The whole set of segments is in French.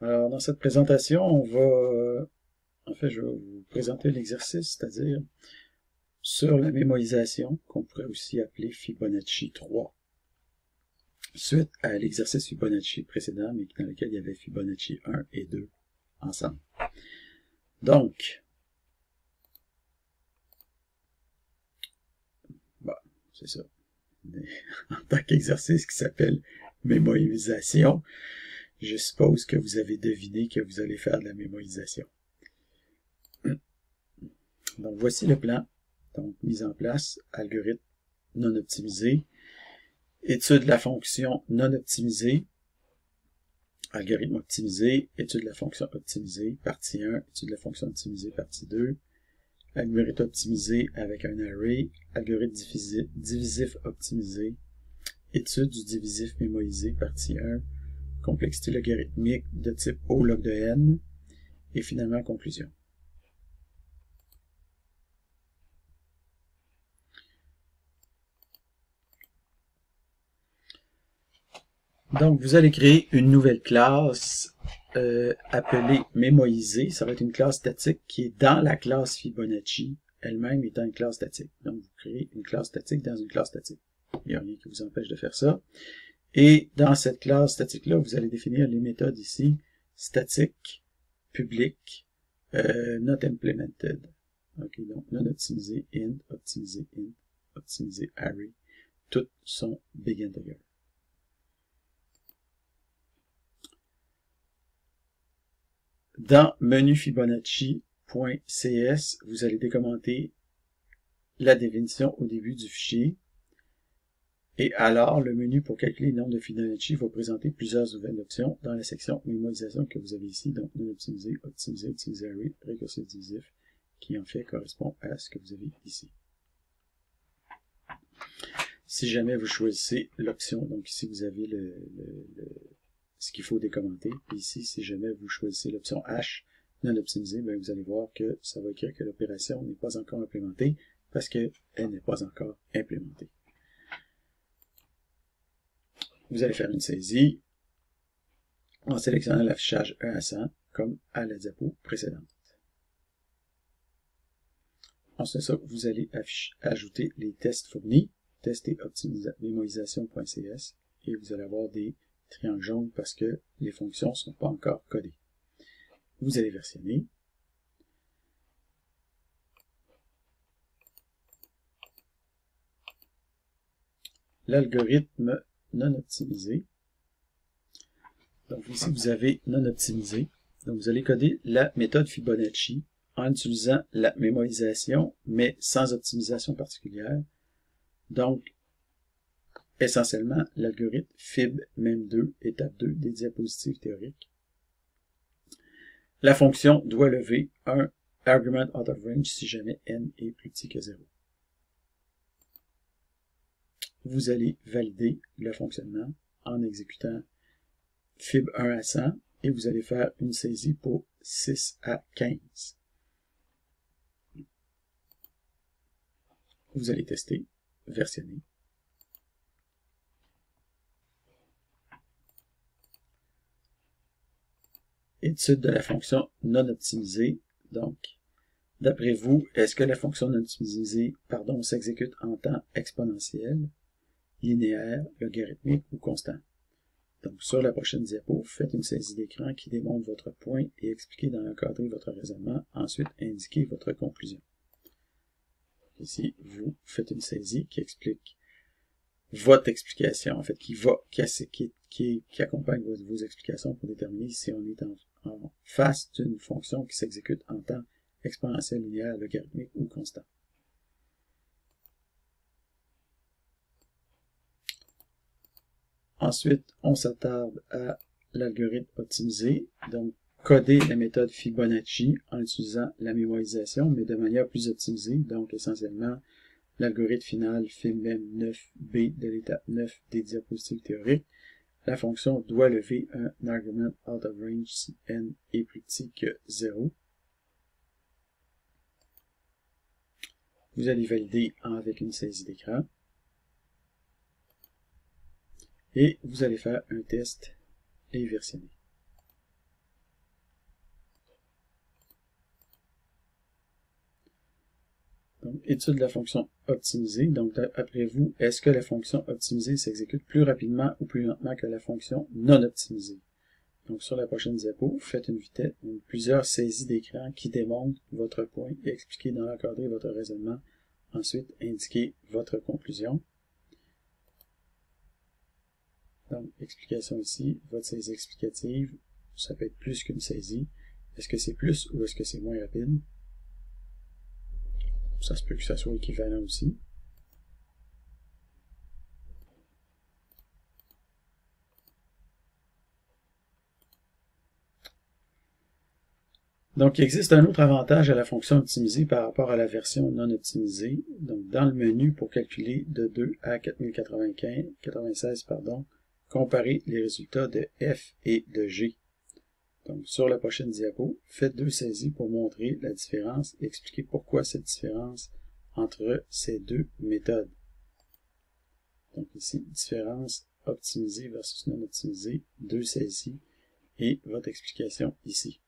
Alors, dans cette présentation, on va... En fait, je vais vous présenter l'exercice, c'est-à-dire sur la mémorisation, qu'on pourrait aussi appeler Fibonacci 3. Suite à l'exercice Fibonacci précédent, mais dans lequel il y avait Fibonacci 1 et 2 ensemble. Donc, bah, c'est ça. en tant qu'exercice qui s'appelle mémorisation, je suppose que vous avez deviné que vous allez faire de la mémorisation. Donc, voici le plan. Donc, mise en place, algorithme non optimisé, étude de la fonction non optimisée, algorithme optimisé, étude de la fonction optimisée, partie 1, étude de la fonction optimisée, partie 2, algorithme optimisé avec un array, algorithme divisif optimisé, étude du divisif mémorisé, partie 1, complexité logarithmique de type O log de n, et finalement conclusion. Donc, vous allez créer une nouvelle classe euh, appelée mémoiser. Ça va être une classe statique qui est dans la classe Fibonacci, elle-même étant une classe statique. Donc, vous créez une classe statique dans une classe statique. Il n'y a rien qui vous empêche de faire ça. Et dans cette classe statique-là, vous allez définir les méthodes ici, statique, public, euh, not implemented. OK, donc non optimisé, int, optimisé, int, optimisé, array. Toutes sont big integer. Dans menu Fibonacci.cs, vous allez décommenter la définition au début du fichier. Et alors, le menu pour calculer le nombre de Fibonacci va présenter plusieurs nouvelles options dans la section mémorisation que vous avez ici, donc non optimisé, optimisé, optimisé array, récursif divisif, qui en fait correspond à ce que vous avez ici. Si jamais vous choisissez l'option, donc ici vous avez le, le, le ce qu'il faut décommenter. ici, si jamais vous choisissez l'option H non optimisée, ben vous allez voir que ça va écrire que l'opération n'est pas encore implémentée parce qu'elle n'est pas encore implémentée. Vous allez faire une saisie en sélectionnant l'affichage 1 à 100 comme à la diapo précédente. Ensuite, vous allez ajouter les tests fournis, test et mémorisation.cs, et vous allez avoir des triangle jaune parce que les fonctions ne sont pas encore codées. Vous allez versionner. L'algorithme non optimisé. Donc ici, vous avez non optimisé. Donc vous allez coder la méthode Fibonacci en utilisant la mémorisation, mais sans optimisation particulière. Donc, essentiellement l'algorithme FIB-MEM2, étape 2 des diapositives théoriques. La fonction doit lever un argument out of range si jamais n est plus petit que 0. Vous allez valider le fonctionnement en exécutant fib 1 à 100 et vous allez faire une saisie pour 6 à 15. Vous allez tester, versionner étude de la fonction non optimisée. Donc, d'après vous, est-ce que la fonction non optimisée s'exécute en temps exponentiel, linéaire, logarithmique ou constant? Donc, sur la prochaine diapo, faites une saisie d'écran qui démontre votre point et expliquez dans l'encadré votre raisonnement. Ensuite, indiquez votre conclusion. Ici, vous faites une saisie qui explique votre explication, en fait, qui va, qui, accompagne vos, explications pour déterminer si on est en, face d'une fonction qui s'exécute en temps exponentiel linéaire, logarithmique ou constant. Ensuite, on s'attarde à l'algorithme optimisé, donc coder la méthode Fibonacci en utilisant la mémorisation, mais de manière plus optimisée, donc essentiellement l'algorithme final FIMEM9B de l'étape 9 des diapositives théoriques, la fonction doit lever un argument out of range si n est plus petit que 0. Vous allez valider avec une saisie d'écran et vous allez faire un test inversionné. Donc, étude de la fonction optimisée. Donc, après vous, est-ce que la fonction optimisée s'exécute plus rapidement ou plus lentement que la fonction non optimisée? Donc, sur la prochaine diapo, faites une vitesse, donc plusieurs saisies d'écran qui démontrent votre point et expliquez dans l'encadré votre raisonnement. Ensuite, indiquez votre conclusion. Donc, explication ici, votre saisie explicative, ça peut être plus qu'une saisie. Est-ce que c'est plus ou est-ce que c'est moins rapide? Ça se peut que ça soit équivalent aussi. Donc, il existe un autre avantage à la fonction optimisée par rapport à la version non optimisée. Donc, dans le menu pour calculer de 2 à 4095, 96, pardon, comparer les résultats de F et de G. Donc, sur la prochaine diapo, faites deux saisies pour montrer la différence et expliquer pourquoi cette différence entre ces deux méthodes. Donc ici, différence optimisée versus non optimisée, deux saisies et votre explication ici.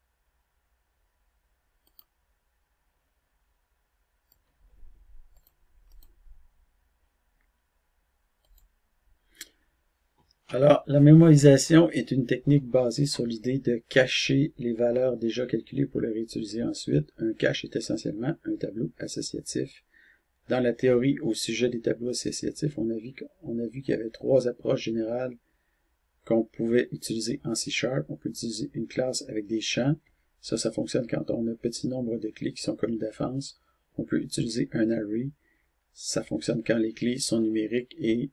Alors, la mémorisation est une technique basée sur l'idée de cacher les valeurs déjà calculées pour les réutiliser ensuite. Un cache est essentiellement un tableau associatif. Dans la théorie au sujet des tableaux associatifs, on a vu, qu'il y avait trois approches générales qu'on pouvait utiliser en C-Sharp. On peut utiliser une classe avec des champs. Ça, ça fonctionne quand on a un petit nombre de clés qui sont comme défense. On peut utiliser un array. Ça fonctionne quand les clés sont numériques et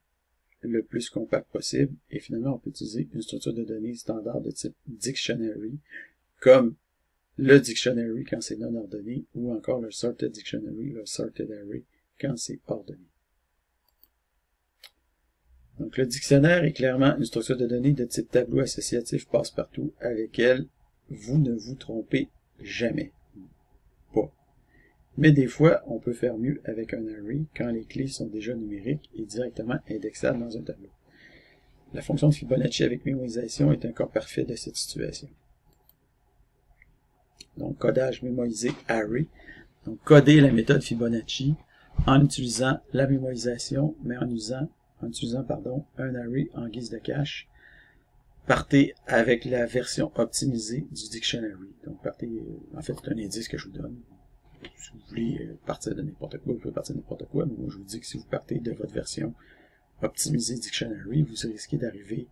le plus compact possible. Et finalement, on peut utiliser une structure de données standard de type dictionary, comme le dictionary quand c'est non ordonné, ou encore le sorted dictionary, le sorted array quand c'est ordonné. Donc le dictionnaire est clairement une structure de données de type tableau associatif passe-partout avec elle, vous ne vous trompez jamais. Mais des fois, on peut faire mieux avec un array quand les clés sont déjà numériques et directement indexables dans un tableau. La fonction de Fibonacci avec mémorisation est un cas parfait de cette situation. Donc, codage mémorisé array. Donc, coder la méthode Fibonacci en utilisant la mémorisation, mais en en utilisant, pardon, un array en guise de cache. Partez avec la version optimisée du dictionary. Donc, partez, en fait, c'est un indice que je vous donne si vous voulez euh, partir de n'importe quoi, vous pouvez partir de n'importe quoi, mais moi je vous dis que si vous partez de votre version optimisée Dictionary, vous risquez d'arriver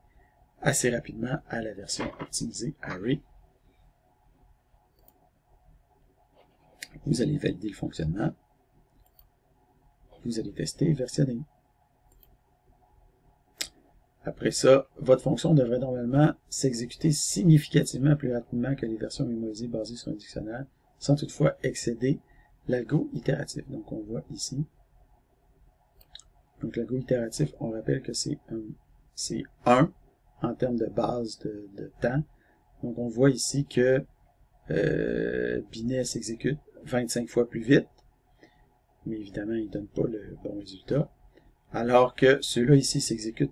assez rapidement à la version optimisée Array. Vous allez valider le fonctionnement. Vous allez tester, versionner. Après ça, votre fonction devrait normalement s'exécuter significativement plus rapidement que les versions mémorisées basées sur un dictionnaire sans toutefois excéder l'algo itératif. Donc, on voit ici. Donc, l'algo itératif, on rappelle que c'est 1 en termes de base de, temps. Donc, on voit ici que euh, Binet s'exécute 25 fois plus vite, mais évidemment, il ne donne pas le bon résultat. Alors que ceux-là ici s'exécutent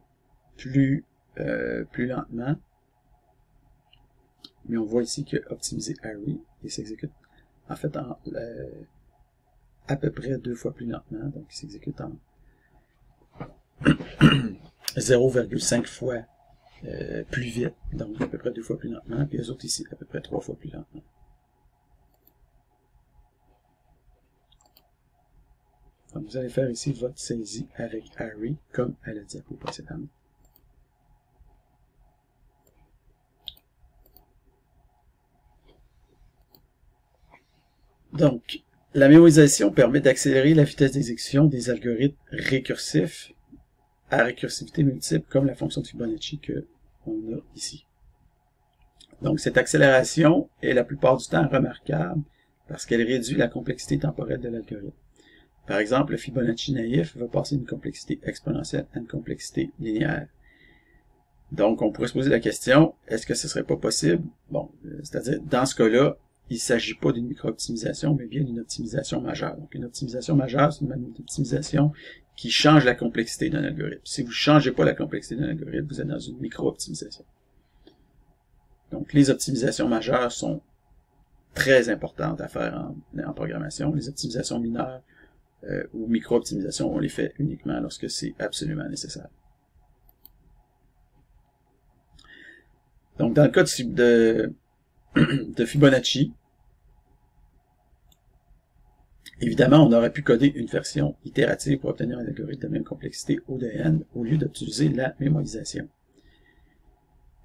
plus, euh, plus lentement. Mais on voit ici que optimiser array, il s'exécute en fait en, euh, à peu près deux fois plus lentement, donc il s'exécute en 0,5 fois euh, plus vite, donc à peu près deux fois plus lentement, puis les autres ici à peu près trois fois plus lentement. Donc vous allez faire ici votre saisie avec Harry, comme à la diapo précédemment. Donc, la mémorisation permet d'accélérer la vitesse d'exécution des algorithmes récursifs à récursivité multiple, comme la fonction de Fibonacci que on a ici. Donc, cette accélération est la plupart du temps remarquable parce qu'elle réduit la complexité temporelle de l'algorithme. Par exemple, le Fibonacci naïf va passer d'une complexité exponentielle à une complexité linéaire. Donc, on pourrait se poser la question, est-ce que ce serait pas possible? Bon, euh, c'est-à-dire, dans ce cas-là, il ne s'agit pas d'une micro-optimisation, mais bien d'une optimisation majeure. Donc, une optimisation majeure, c'est une optimisation qui change la complexité d'un algorithme. Si vous ne changez pas la complexité d'un algorithme, vous êtes dans une micro-optimisation. Donc, les optimisations majeures sont très importantes à faire en, programmation. Les optimisations mineures euh, ou micro-optimisation, on les fait uniquement lorsque c'est absolument nécessaire. Donc, dans le cas de Fibonacci, Évidemment, on aurait pu coder une version itérative pour obtenir un algorithme de même complexité O de n au lieu d'utiliser la mémorisation.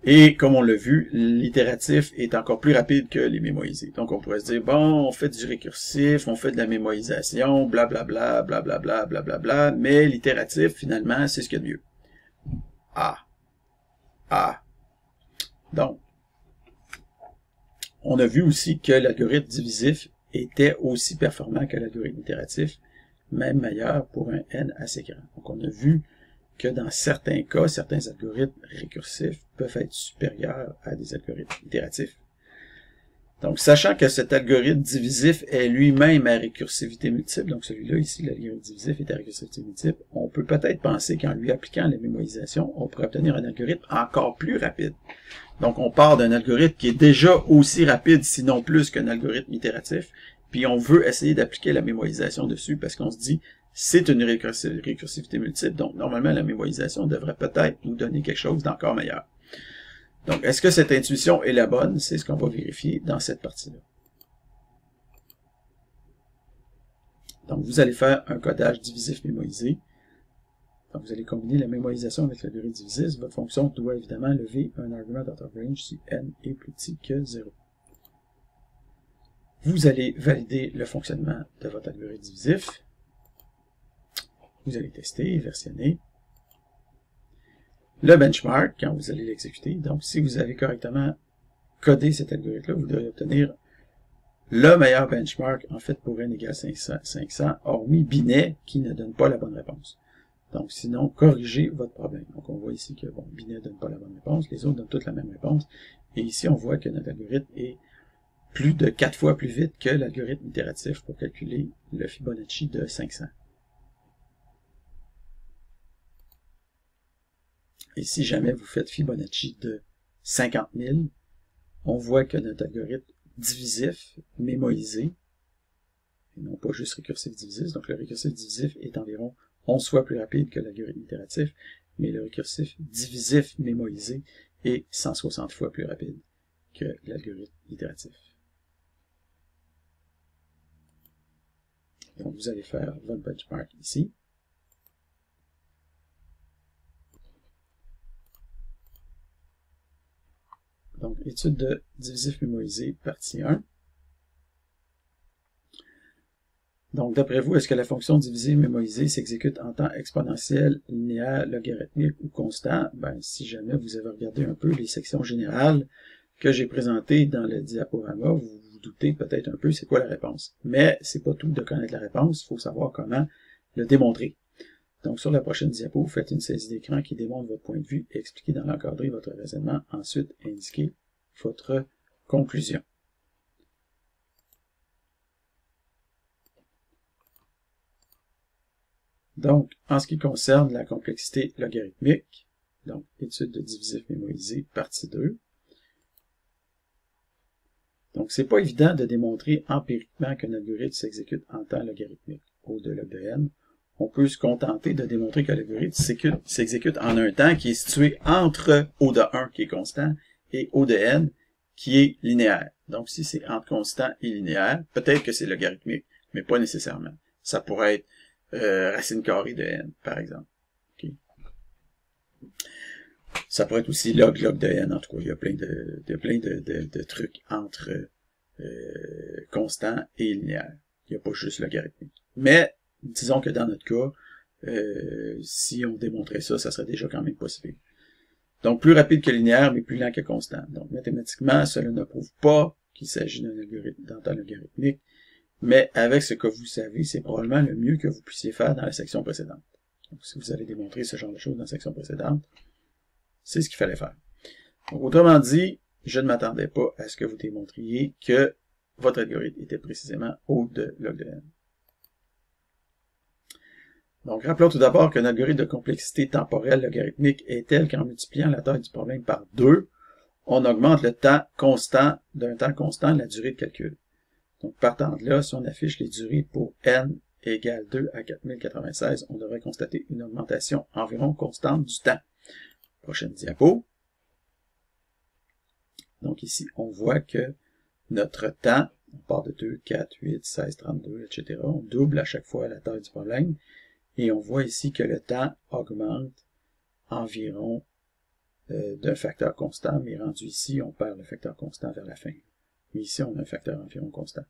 Et comme on l'a vu, l'itératif est encore plus rapide que les mémorisés. Donc on pourrait se dire, bon, on fait du récursif, on fait de la mémorisation, blablabla, blablabla, blablabla, mais l'itératif, finalement, c'est ce qu'il y a de mieux. Ah. Ah. Donc, on a vu aussi que l'algorithme divisif était aussi performant que l'algorithme itératif, même meilleur pour un n assez grand. Donc on a vu que dans certains cas, certains algorithmes récursifs peuvent être supérieurs à des algorithmes itératifs. Donc, sachant que cet algorithme divisif est lui-même à récursivité multiple, donc celui-là ici, l'algorithme divisif est à récursivité multiple, on peut peut-être penser qu'en lui appliquant la mémorisation, on pourrait obtenir un algorithme encore plus rapide. Donc, on part d'un algorithme qui est déjà aussi rapide, sinon plus qu'un algorithme itératif, puis on veut essayer d'appliquer la mémorisation dessus parce qu'on se dit, c'est une récursivité multiple, donc normalement la mémorisation devrait peut-être nous donner quelque chose d'encore meilleur. Donc, est-ce que cette intuition est la bonne? C'est ce qu'on va vérifier dans cette partie-là. Donc, vous allez faire un codage divisif mémorisé. Donc, vous allez combiner la mémorisation avec l'algorithme divisif. Votre fonction doit évidemment lever un argument out of range si n est plus petit que 0. Vous allez valider le fonctionnement de votre algorithme divisif. Vous allez tester, versionner le benchmark quand vous allez l'exécuter. Donc, si vous avez correctement codé cet algorithme-là, vous devez obtenir le meilleur benchmark, en fait, pour n égale 500, 500, hormis Binet, qui ne donne pas la bonne réponse. Donc, sinon, corrigez votre problème. Donc, on voit ici que, bon, Binet ne donne pas la bonne réponse, les autres donnent toutes la même réponse. Et ici, on voit que notre algorithme est plus de 4 fois plus vite que l'algorithme itératif pour calculer le Fibonacci de 500. Et si jamais vous faites Fibonacci de 50 000, on voit que notre algorithme divisif, mémorisé, et non pas juste récursif divisif, donc le récursif divisif est environ 11 fois plus rapide que l'algorithme itératif, mais le récursif divisif mémorisé est 160 fois plus rapide que l'algorithme itératif. Donc vous allez faire votre benchmark ici. Donc, étude de divisif mémorisé, partie 1. Donc, d'après vous, est-ce que la fonction divisée mémorisée s'exécute en temps exponentiel, linéaire, logarithmique ou constant? Ben, si jamais vous avez regardé un peu les sections générales que j'ai présentées dans le diaporama, vous vous doutez peut-être un peu c'est quoi la réponse. Mais c'est pas tout de connaître la réponse, il faut savoir comment le démontrer. Donc, sur la prochaine diapo, faites une saisie d'écran qui démontre votre point de vue expliquez dans l'encadré votre raisonnement. Ensuite, indiquez votre conclusion. Donc, en ce qui concerne la complexité logarithmique, donc étude de divisif mémorisé, partie 2. Donc, c'est pas évident de démontrer empiriquement qu'un algorithme s'exécute en temps logarithmique, au de log de n on peut se contenter de démontrer que l'algorithme s'exécute en un temps qui est situé entre O de 1 qui est constant et O de n qui est linéaire. Donc si c'est entre constant et linéaire, peut-être que c'est logarithmique, mais pas nécessairement. Ça pourrait être euh, racine carrée de n, par exemple. Ça pourrait être aussi log log de n. En tout cas, il y a plein de, de plein de, de, trucs entre euh, constant et linéaire. Il n'y a pas juste logarithmique. Mais disons que dans notre cas, euh, si on démontrait ça, ça serait déjà quand même possible. Donc, plus rapide que linéaire, mais plus lent que constant. Donc, mathématiquement, cela ne prouve pas qu'il s'agit d'un algorithme logarithmique, mais avec ce que vous savez, c'est probablement le mieux que vous puissiez faire dans la section précédente. Donc, si vous avez démontré ce genre de choses dans la section précédente, c'est ce qu'il fallait faire. Autrement dit, je ne m'attendais pas à ce que vous démontriez que votre algorithme était précisément haut de log de n. Donc, rappelons tout d'abord qu'un algorithme de complexité temporelle logarithmique est tel qu'en multipliant la taille du problème par 2, on augmente le temps constant d'un temps constant la durée de calcul. Donc, partant de là, si on affiche les durées pour n égale 2 à 4096, on devrait constater une augmentation environ constante du temps. Prochaine diapo. Donc ici, on voit que notre temps, on part de 2, 4, 8, 16, 32, etc. On double à chaque fois la taille du problème. Et on voit ici que le temps augmente environ euh, d'un facteur constant, mais rendu ici, on perd le facteur constant vers la fin. Mais ici, on a un facteur environ constant.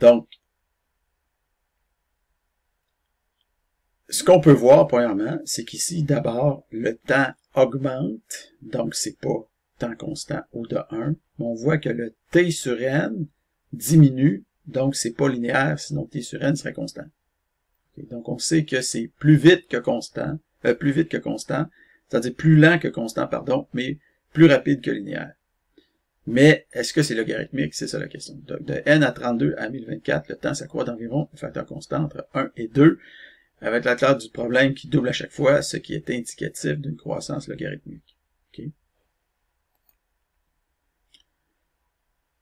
Donc, ce qu'on peut voir, premièrement, c'est qu'ici, d'abord, le temps augmente, donc c'est pas temps constant au de 1, mais on voit que le t sur n diminue, donc c'est pas linéaire, sinon t sur n serait constant. Donc on sait que c'est plus vite que constant, euh, plus vite que constant, c'est-à-dire plus lent que constant, pardon, mais plus rapide que linéaire. Mais est-ce que c'est logarithmique? C'est ça la question. Donc, de n à 32 à 1024, le temps s'accroît d'environ un facteur constant entre 1 et 2, avec la classe du problème qui double à chaque fois, ce qui est indicatif d'une croissance logarithmique.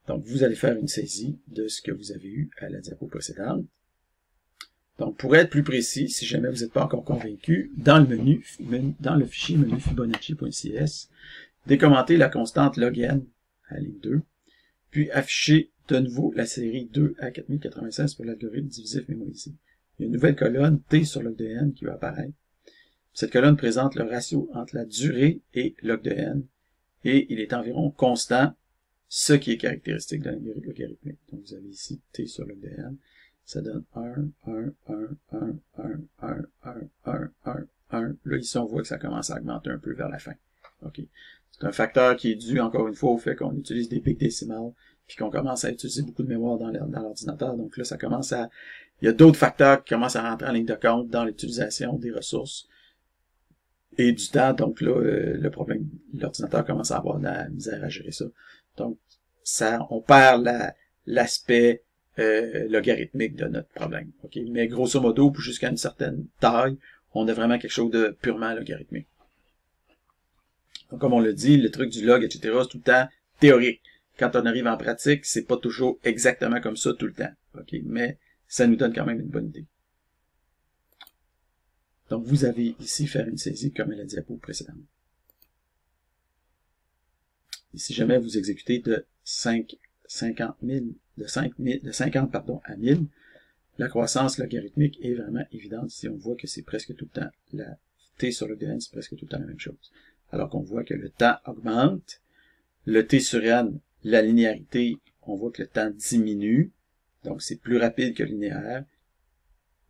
Donc, vous allez faire une saisie de ce que vous avez eu à la diapo précédente. Donc, pour être plus précis, si jamais vous n'êtes pas encore convaincu, dans le menu, dans le fichier menu Fibonacci.cs, décommentez la constante log n à ligne 2, puis affichez de nouveau la série 2 à 4096 pour l'algorithme divisif mémorisé. Il y a une nouvelle colonne T sur log de n qui va apparaître. Cette colonne présente le ratio entre la durée et log de n, et il est environ constant, ce qui est caractéristique de l'algorithme logarithmique. Donc vous avez ici T sur log de n, ça donne 1, 1, 1, 1, 1, 1, 1, 1, 1, 1. Là, ici, on voit que ça commence à augmenter un peu vers la fin. OK. C'est un facteur qui est dû, encore une fois, au fait qu'on utilise des pics décimales, puis qu'on commence à utiliser beaucoup de mémoire dans l'ordinateur. Donc là, ça commence à... Il y a d'autres facteurs qui commencent à rentrer en ligne de compte dans l'utilisation des ressources et du temps. Donc là, le problème, l'ordinateur commence à avoir de la misère à gérer ça. Donc, ça, on perd l'aspect euh, logarithmique de notre problème. Mais grosso modo, jusqu'à une certaine taille, on a vraiment quelque chose de purement logarithmique. Comme on le dit, le truc du log, etc., c'est tout le temps théorique. Quand on arrive en pratique, c'est pas toujours exactement comme ça tout le temps. Mais ça nous donne quand même une bonne idée. Donc, vous avez ici faire une saisie comme à la diapo précédemment. Et si jamais vous exécutez de 5, 50 000 de, 5 de 50 pardon, à 1000, la croissance logarithmique est vraiment évidente si on voit que c'est presque tout le temps, la t sur le n, c'est presque tout le temps la même chose. Alors qu'on voit que le temps augmente, le t sur n, la linéarité, on voit que le temps diminue, donc c'est plus rapide que linéaire,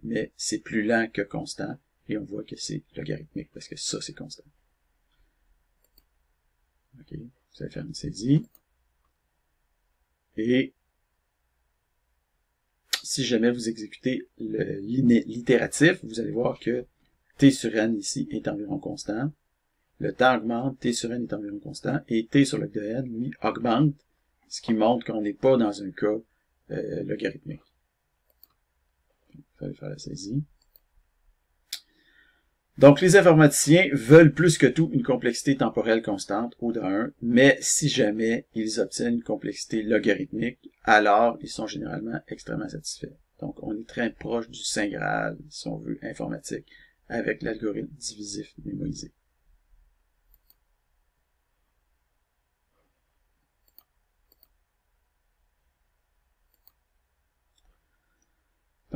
mais c'est plus lent que constant, et on voit que c'est logarithmique, parce que ça, c'est constant. OK, vous allez faire une saisie. Et si jamais vous exécutez l'itératif, vous allez voir que t sur n ici est environ constant. Le temps augmente, t sur n est environ constant, et t sur le de n, lui, augmente, ce qui montre qu'on n'est pas dans un cas euh, logarithmique. Je vais faire la saisie. Donc, les informaticiens veulent plus que tout une complexité temporelle constante, O de 1, mais si jamais ils obtiennent une complexité logarithmique, alors ils sont généralement extrêmement satisfaits. Donc, on est très proche du Saint Graal, si on veut, informatique, avec l'algorithme divisif mémorisé.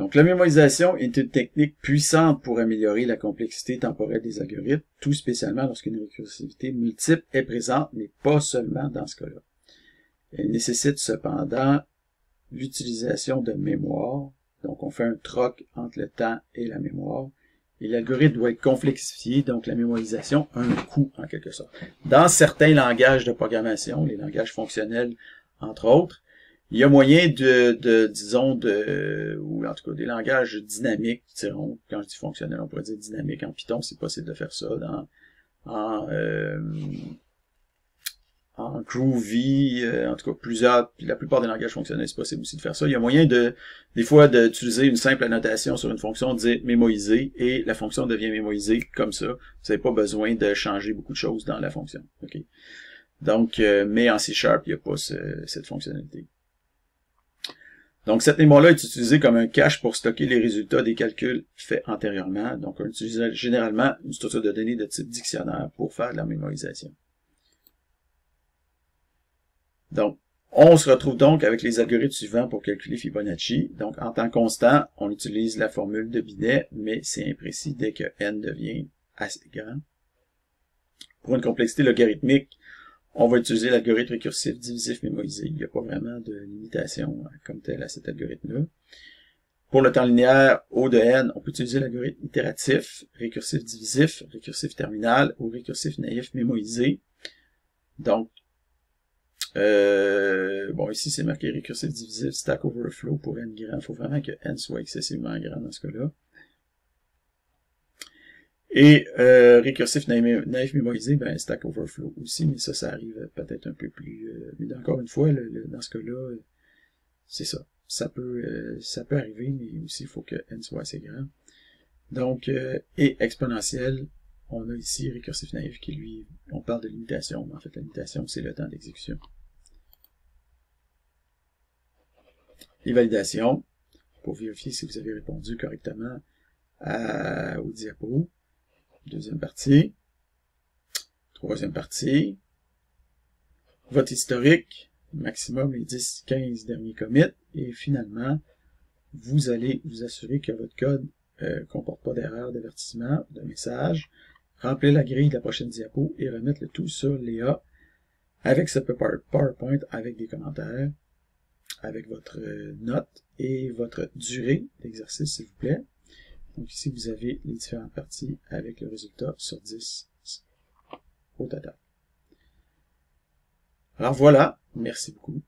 Donc, la mémorisation est une technique puissante pour améliorer la complexité temporelle des algorithmes, tout spécialement lorsqu'une récursivité multiple est présente, mais pas seulement dans ce cas-là. Elle nécessite cependant l'utilisation de mémoire. Donc, on fait un troc entre le temps et la mémoire. Et l'algorithme doit être complexifié, donc la mémorisation a un coût, en quelque sorte. Dans certains langages de programmation, les langages fonctionnels, entre autres, il y a moyen de, de, disons, de, ou en tout cas des langages dynamiques, diront, quand je dis fonctionnel, on pourrait dire dynamique en Python, c'est possible de faire ça dans, en, euh, en Groovy, euh, en tout cas plusieurs, la plupart des langages fonctionnels, c'est possible aussi de faire ça. Il y a moyen de, des fois, d'utiliser une simple annotation sur une fonction, dire mémoiser, et la fonction devient mémoisée comme ça. Vous n'avez pas besoin de changer beaucoup de choses dans la fonction. Donc, euh, mais en C Sharp, il n'y a pas cette fonctionnalité. Donc, cette mémoire-là est utilisée comme un cache pour stocker les résultats des calculs faits antérieurement. Donc, on utilise généralement une structure de données de type dictionnaire pour faire de la mémorisation. Donc, on se retrouve donc avec les algorithmes suivants pour calculer Fibonacci. Donc, en temps constant, on utilise la formule de Binet, mais c'est imprécis dès que n devient assez grand. Pour une complexité logarithmique, on va utiliser l'algorithme récursif divisif mémorisé. Il n'y a pas vraiment de limitation euh, comme telle à cet algorithme-là. Pour le temps linéaire, O de n, on peut utiliser l'algorithme itératif, récursif divisif, récursif terminal ou récursif naïf mémorisé. Donc, euh, bon, ici, c'est marqué récursif divisif stack overflow pour n grand. Il faut vraiment que n soit excessivement grand dans ce cas-là. Et euh, récursif naïf, mémorisé, ben Stack Overflow aussi, mais ça, ça arrive peut-être un peu plus... Euh, mais encore une fois, dans ce cas-là, c'est ça. Ça peut, euh, ça peut arriver, mais aussi il faut que n soit assez grand. Donc, euh, et exponentiel, on a ici récursif naïf qui, lui, on parle de limitation, mais en fait, la limitation, c'est le temps d'exécution. Les validations, pour vérifier si vous avez répondu correctement à, au diapo. Deuxième partie. Troisième partie. Votre historique, maximum les 10-15 derniers commits. Et finalement, vous allez vous assurer que votre code ne euh, comporte pas d'erreur d'avertissement, de message. Remplir la grille de la prochaine diapo et remettre le tout sur Léa avec ce PowerPoint avec des commentaires, avec votre euh, note et votre durée d'exercice, s'il vous plaît. Donc ici, vous avez les différentes parties avec le résultat sur 10 au total. Alors voilà, merci beaucoup.